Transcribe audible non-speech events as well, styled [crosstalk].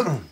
Mm-hmm. [coughs]